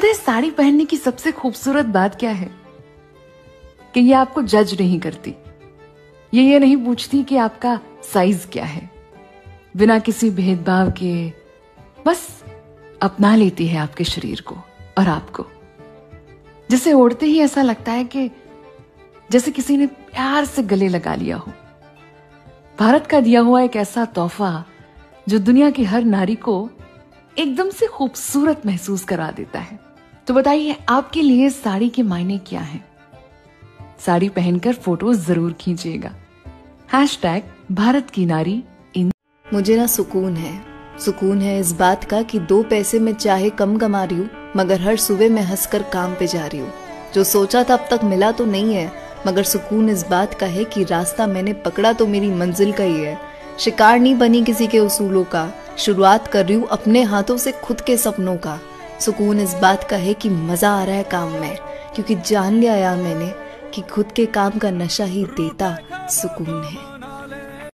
पता है, साड़ी पहनने की सबसे खूबसूरत बात क्या है? कि ये आपको जज नहीं करती। ये ये नहीं पूछती कि आपका साइज़ क्या है। बिना किसी भेदभाव के, बस अपना लेती है आपके शरीर को और आपको। जिसे ओढ़ते ही ऐसा लगता है कि जैसे किसी ने प्यार से गले लगा लिया हो। भारत का दिया हुआ एक ऐसा तोहफा जो दुनिया की हर नारी को एकदम से खूबसूरत महसूस करा देता है। तो बताइए, आपके लिए साड़ी के मायने क्या हैं? साड़ी पहनकर फ़ोटो ज़रूर खींचिएगा। हैश टैग भारत की नारी इन मुझे ना सुकून है। सुकून है इस बात का कि दो पैसे में चाहे कम कमा रही हूँ, मगर हर सुबह मैं हंसकर काम पे जा रही हूँ। जो सोचा था अब तक मिला तो नहीं है, मगर सुकून इस बात का है कि रास्ता मैंने पकड़ा तो मेरी मंजिल का ही है। शिकार नहीं बनी किसी के उसूलों का। शुरुआत कर रही हूँ अपने हाथों से खुद के सपनों का। सुकून इस बात का है कि मज़ा आ रहा है काम में, क्योंकि जान लिया मैंने कि खुद के काम का नशा ही देता सुकून है।